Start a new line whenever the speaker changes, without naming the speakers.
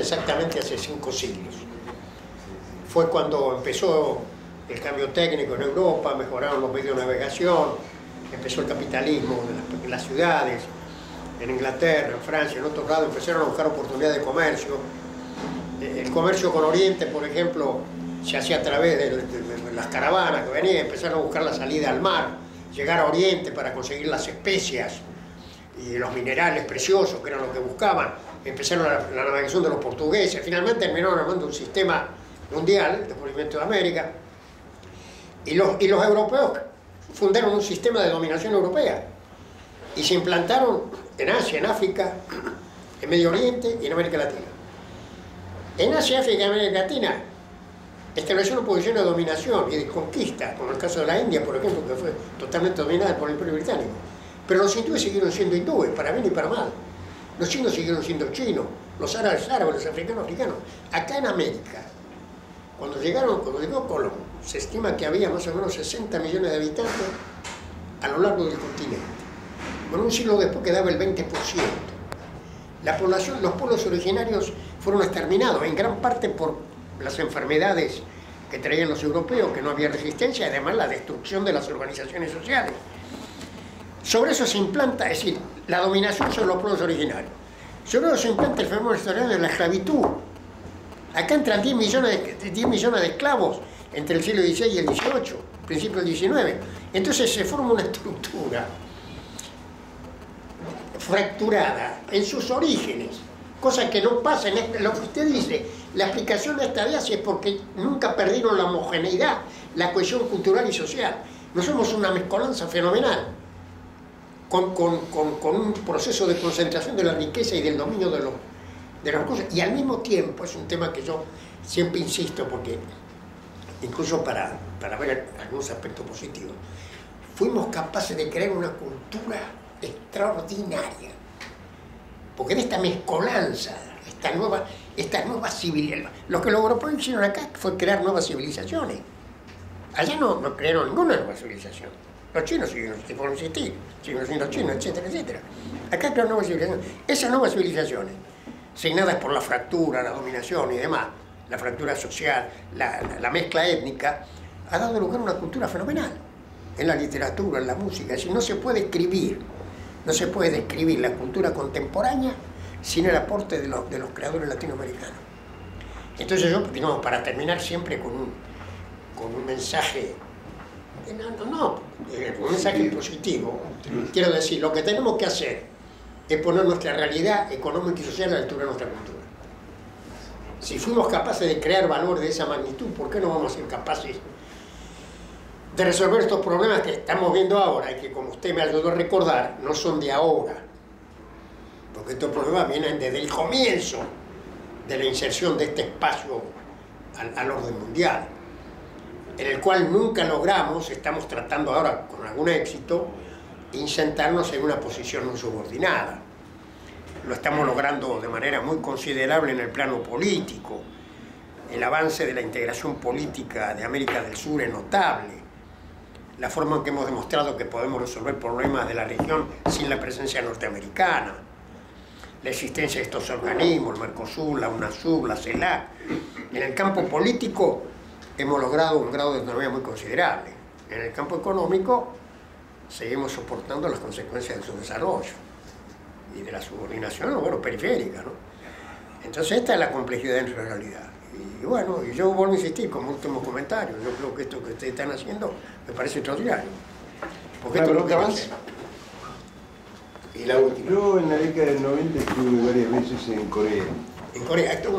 exactamente hace cinco siglos. Fue cuando empezó el cambio técnico en Europa, mejoraron los medios de navegación, empezó el capitalismo en las, ciudades, en Inglaterra, en Francia, en otros lados empezaron a buscar oportunidades de comercio. Eh, el comercio con Oriente, por ejemplo, se hacía a través de, las caravanas que venían, empezaron a buscar la salida al mar, llegar a Oriente para conseguir las especias y los minerales preciosos que eran lo que buscaban empezaron la, navegación de los portugueses, finalmente terminaron armando un sistema mundial, de descubrimiento de América, y los, y los europeos fundaron un sistema de dominación europea y se implantaron en Asia, en África, en Medio Oriente y en América Latina. En Asia, África y América Latina establecieron posición de dominación y de conquista, como el caso de la India, por ejemplo, que fue totalmente dominada por el Imperio Británico. Pero los hindúes siguieron siendo hindúes, para bien y para mal. Los chinos siguieron siendo chinos, los árabes árabes, los africanos africanos. Acá en América, cuando llegaron, cuando llegó Colón, se estima que había más o menos 60 millones de habitantes a lo largo del continente. Bueno, un siglo después quedaba el 20%. La población, los pueblos originarios fueron exterminados, en gran parte por las enfermedades que traían los europeos, que no había resistencia, además la destrucción de las organizaciones sociales. Sobre eso se implanta, es decir, la dominación sobre los pueblos originarios. Sobre eso se implanta el fenómeno historial de la esclavitud. Acá entran 10 millones de, 10 millones de esclavos entre el siglo XVI y el XVIII, principio del XIX. Entonces se forma una estructura fracturada en sus orígenes, cosa que no pasa en este, lo que usted dice. La explicación de esta es porque nunca perdieron la homogeneidad, la cohesión cultural y social. No somos una mezcolanza fenomenal con, un proceso de concentración de la riqueza y del dominio de los, de las cosas. Y al mismo tiempo, es un tema que yo siempre insisto, porque incluso para, para ver algunos aspectos positivos, fuimos capaces de crear una cultura extraordinaria. Porque en esta mezcolanza, esta nueva, esta nueva civilización, lo que los europeos hicieron acá fue crear nuevas civilizaciones. Allá no, no crearon ninguna nueva civilización. Los chinos siguen, fueron existir, siguen siendo chinos, etcétera, etcétera. Acá hay nuevas civilizaciones. Esas nuevas civilizaciones, signadas por la fractura, la dominación y demás, la fractura social, la, mezcla étnica, ha dado lugar a una cultura fenomenal en la literatura, en la música. Decir, no se puede escribir, no se puede describir la cultura contemporánea sin el aporte de los, de los creadores latinoamericanos. Entonces yo, digamos, para terminar siempre con un, con un mensaje no, no, un mensaje positivo. Quiero decir, lo que tenemos que hacer es poner nuestra realidad económica y social a la altura de nuestra cultura. Si fuimos capaces de crear valor de esa magnitud, ¿por qué no vamos a ser capaces de resolver estos problemas que estamos viendo ahora y que, como usted me ayudó a recordar, no son de ahora? Porque estos problemas vienen desde el comienzo de la inserción de este espacio al, al orden mundial en el cual nunca logramos, estamos tratando ahora con algún éxito, insentarnos en una posición no subordinada. Lo estamos logrando de manera muy considerable en el plano político. El avance de la integración política de América del Sur es notable. La forma en que hemos demostrado que podemos resolver problemas de la región sin la presencia norteamericana. La existencia de estos organismos, el Mercosur, la UNASUR, la CELAC. En el campo político hemos logrado un grado de autonomía muy considerable. En el campo económico seguimos soportando las consecuencias de su desarrollo y de la subordinación, bueno, periférica, ¿no? Entonces esta es la complejidad de nuestra realidad. Y bueno, y yo vuelvo a insistir como último comentario, yo creo que esto que ustedes están haciendo me parece extraordinario.
Porque esto es lo más. Y la última. Yo en la década del 90 estuve varias veces en Corea.
En Corea, esto